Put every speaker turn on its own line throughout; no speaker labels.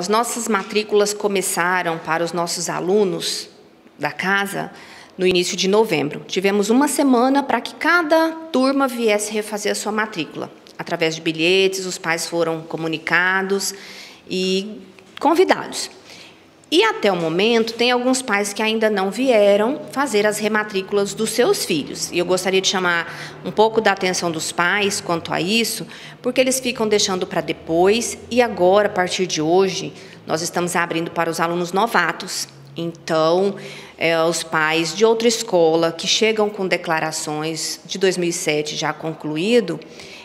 As nossas matrículas começaram para os nossos alunos da casa no início de novembro. Tivemos uma semana para que cada turma viesse refazer a sua matrícula. Através de bilhetes, os pais foram comunicados e convidados. E até o momento, tem alguns pais que ainda não vieram fazer as rematrículas dos seus filhos. E eu gostaria de chamar um pouco da atenção dos pais quanto a isso, porque eles ficam deixando para depois. E agora, a partir de hoje, nós estamos abrindo para os alunos novatos. Então, é, os pais de outra escola que chegam com declarações de 2007 já concluído,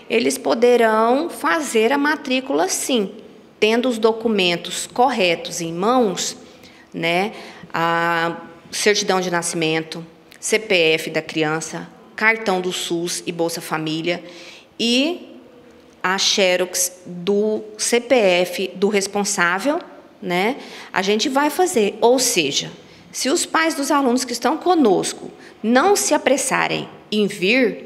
eles poderão fazer a matrícula sim tendo os documentos corretos em mãos, né, a certidão de nascimento, CPF da criança, cartão do SUS e Bolsa Família e a xerox do CPF do responsável, né? A gente vai fazer, ou seja, se os pais dos alunos que estão conosco não se apressarem em vir,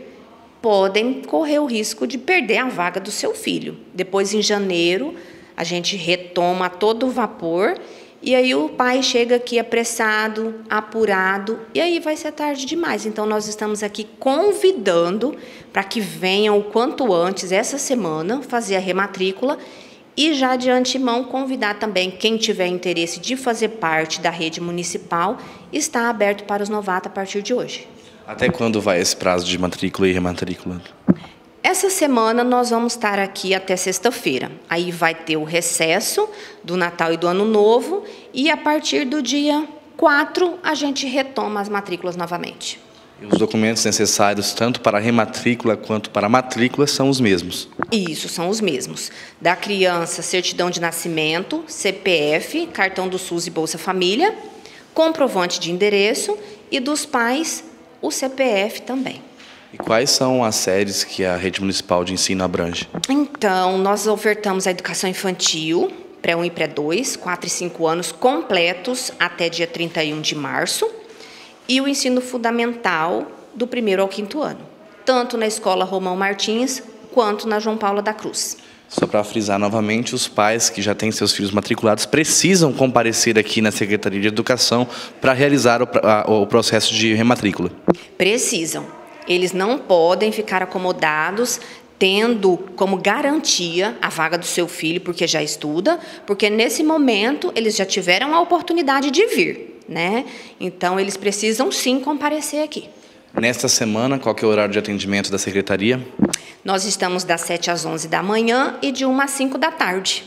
podem correr o risco de perder a vaga do seu filho. Depois, em janeiro, a gente retoma todo o vapor e aí o pai chega aqui apressado, apurado, e aí vai ser tarde demais. Então nós estamos aqui convidando para que venham o quanto antes essa semana fazer a rematrícula e já de antemão convidar também quem tiver interesse de fazer parte da rede municipal, está aberto para os novatos a partir de hoje.
Até quando vai esse prazo de matrícula e rematrícula?
Essa semana nós vamos estar aqui até sexta-feira. Aí vai ter o recesso do Natal e do Ano Novo e a partir do dia 4 a gente retoma as matrículas novamente.
E os documentos necessários tanto para a rematrícula quanto para a matrícula são os mesmos?
Isso, são os mesmos. Da criança, certidão de nascimento, CPF, cartão do SUS e Bolsa Família, comprovante de endereço e dos pais, o CPF também.
E quais são as séries que a rede municipal de ensino abrange?
Então, nós ofertamos a educação infantil, pré-1 e pré-2, 4 e 5 anos completos até dia 31 de março, e o ensino fundamental do primeiro ao quinto ano, tanto na escola Romão Martins quanto na João Paulo da Cruz.
Só para frisar novamente, os pais que já têm seus filhos matriculados precisam comparecer aqui na Secretaria de Educação para realizar o, a, o processo de rematrícula.
Precisam eles não podem ficar acomodados tendo como garantia a vaga do seu filho porque já estuda, porque nesse momento eles já tiveram a oportunidade de vir, né? Então eles precisam sim comparecer aqui.
Nesta semana, qual é o horário de atendimento da secretaria?
Nós estamos das 7 às 11 da manhã e de 1 às 5 da tarde.